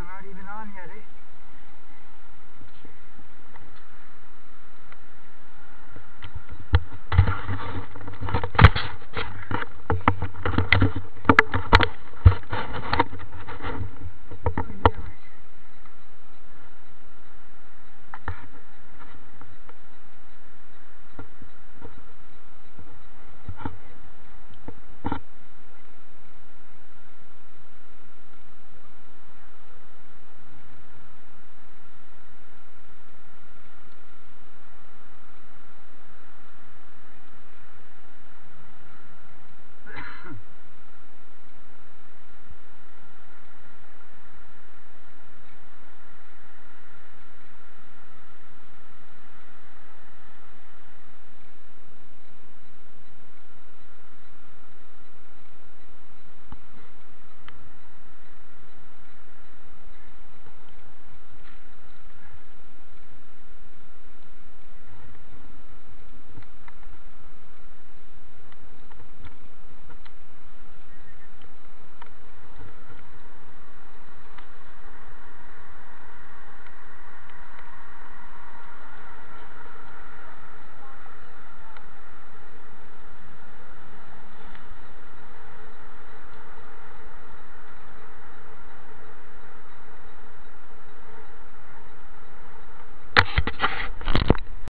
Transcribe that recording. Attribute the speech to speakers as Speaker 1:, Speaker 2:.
Speaker 1: are not even on yet, eh?